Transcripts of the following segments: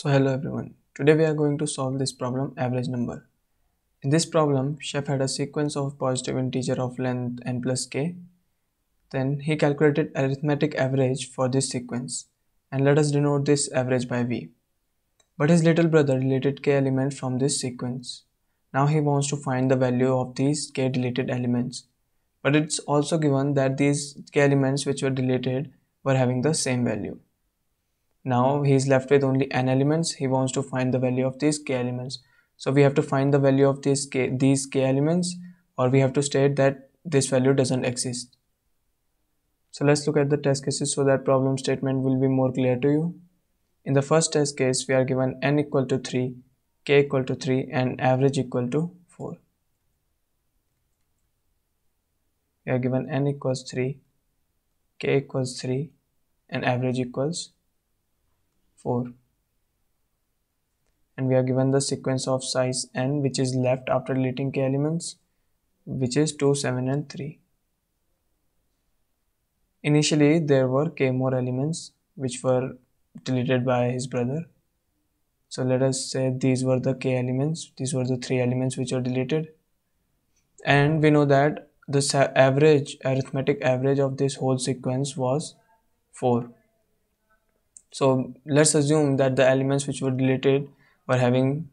So hello everyone. Today we are going to solve this problem average number. In this problem, chef had a sequence of positive integer of length n plus k. Then he calculated arithmetic average for this sequence and let us denote this average by v. But his little brother deleted k elements from this sequence. Now he wants to find the value of these k deleted elements. But it's also given that these k elements which were deleted were having the same value. Now he is left with only n elements. He wants to find the value of these k elements. So we have to find the value of these k, these k elements or we have to state that this value doesn't exist. So let's look at the test cases so that problem statement will be more clear to you. In the first test case, we are given n equal to 3, k equal to 3 and average equal to 4. We are given n equals 3, k equals 3 and average equals 4 and we are given the sequence of size n which is left after deleting k elements which is 2 7 and 3 initially there were k more elements which were deleted by his brother. So let us say these were the k elements these were the three elements which are deleted. And we know that the average arithmetic average of this whole sequence was 4 so let's assume that the elements which were deleted were having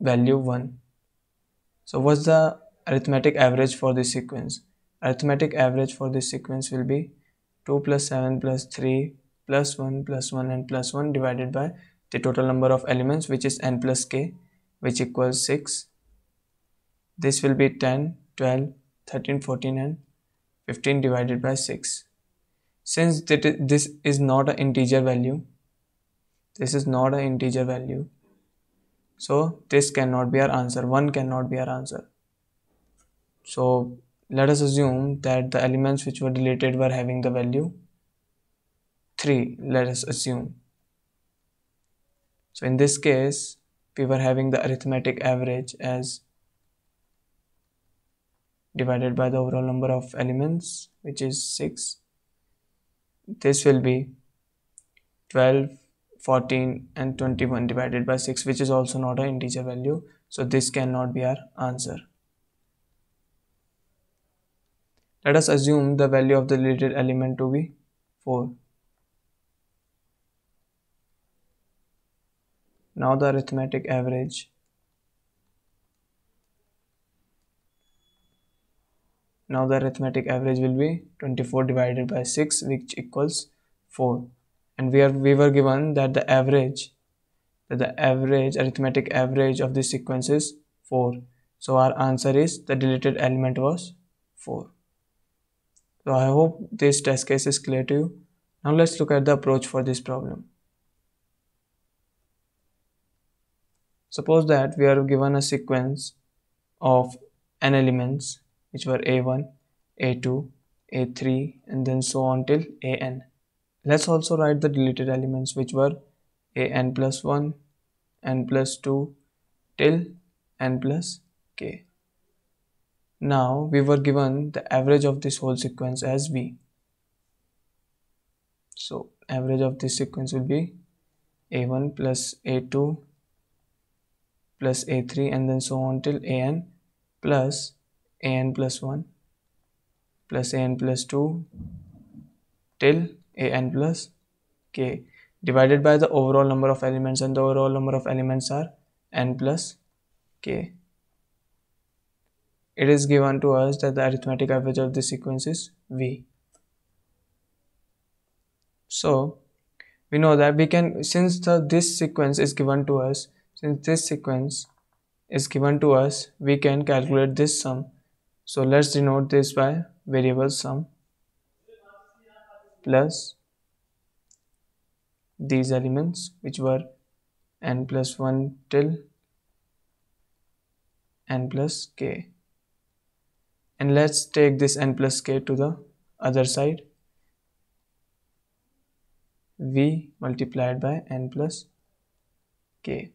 value 1. So what's the arithmetic average for this sequence? Arithmetic average for this sequence will be 2 plus 7 plus 3 plus 1 plus 1 and plus 1 divided by the total number of elements which is n plus k which equals 6. This will be 10, 12, 13, 14 and 15 divided by 6 since this is not an integer value this is not an integer value so this cannot be our answer. 1 cannot be our answer. So let us assume that the elements which were deleted were having the value 3 let us assume. So in this case we were having the arithmetic average as divided by the overall number of elements which is 6 this will be 12 14 and 21 divided by 6 which is also not an integer value. So this cannot be our answer. Let us assume the value of the deleted element to be 4 now the arithmetic average Now the arithmetic average will be 24 divided by 6 which equals 4 and we are we were given that the average that the average arithmetic average of this sequence is 4 so our answer is the deleted element was 4 so i hope this test case is clear to you. Now let's look at the approach for this problem. Suppose that we are given a sequence of n elements which were a1 a2 a3 and then so on till an let's also write the deleted elements which were an plus 1 n plus 2 till n plus k. Now we were given the average of this whole sequence as v so average of this sequence will be a1 plus a2 plus a3 and then so on till an plus an plus 1 plus an plus 2 till an plus k divided by the overall number of elements and the overall number of elements are n plus k. It is given to us that the arithmetic average of this sequence is v. So we know that we can since the this sequence is given to us since this sequence is given to us we can calculate this sum so let's denote this by variable sum plus these elements which were n plus 1 till n plus k. And let's take this n plus k to the other side. V multiplied by n plus k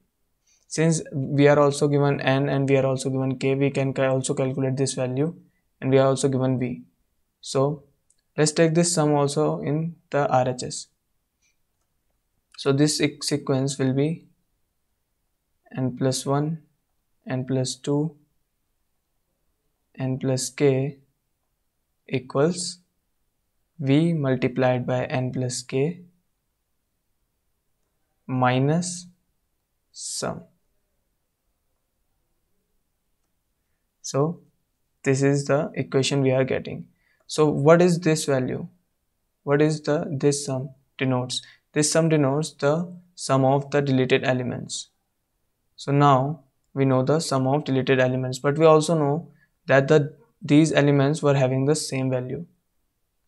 since we are also given n and we are also given k we can also calculate this value and we are also given v. So let's take this sum also in the RHS so this sequence will be n plus 1 n plus 2 n plus k equals v multiplied by n plus k minus sum so this is the equation we are getting so what is this value what is the this sum denotes this sum denotes the sum of the deleted elements. So now we know the sum of deleted elements, but we also know that the these elements were having the same value.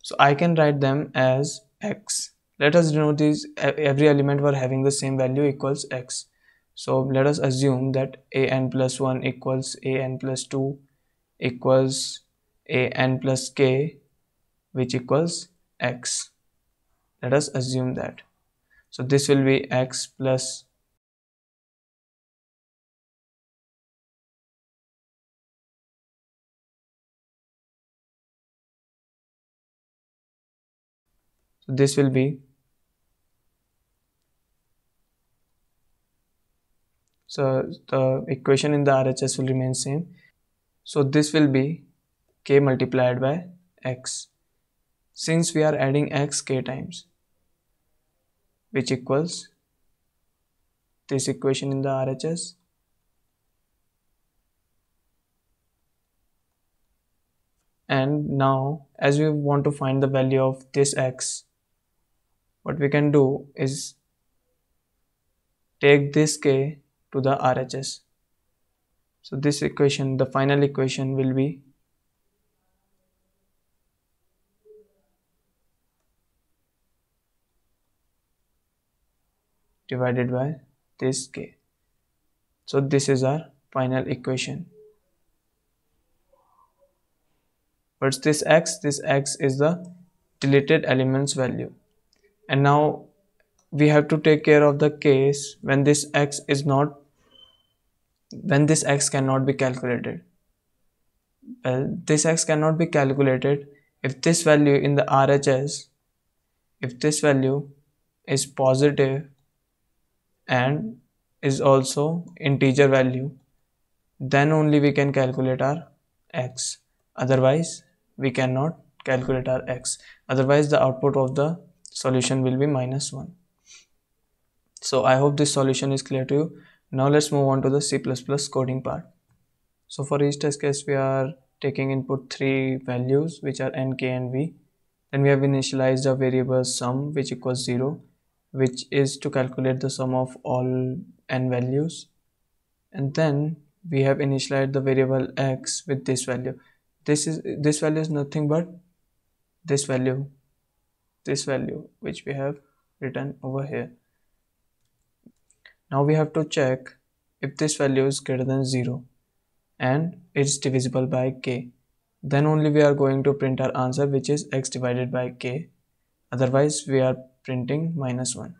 So I can write them as x. Let us denote these every element were having the same value equals x. So let us assume that a n plus 1 equals a n plus 2 equals a n plus k which equals x. Let us assume that so this will be x plus so this will be so the equation in the RHS will remain same. So this will be k multiplied by x. Since we are adding x k times which equals this equation in the RHS and now as we want to find the value of this x what we can do is take this k to the RHS so this equation the final equation will be divided by this k. So this is our final equation. What's this x this x is the deleted elements value. And now we have to take care of the case when this x is not when this x cannot be calculated. Well this x cannot be calculated if this value in the RHS if this value is positive and is also integer value then only we can calculate our x. Otherwise we cannot calculate our x. Otherwise the output of the solution will be minus 1 so i hope this solution is clear to you. Now let's move on to the c++ coding part. So for each test case we are taking input three values which are n k and v. Then we have initialized a variable sum which equals 0 which is to calculate the sum of all n values. And then we have initialized the variable x with this value. This is this value is nothing but this value this value which we have written over here now we have to check if this value is greater than 0 and it's divisible by k then only we are going to print our answer which is x divided by k otherwise we are printing minus 1.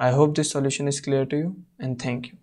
I hope this solution is clear to you and thank you.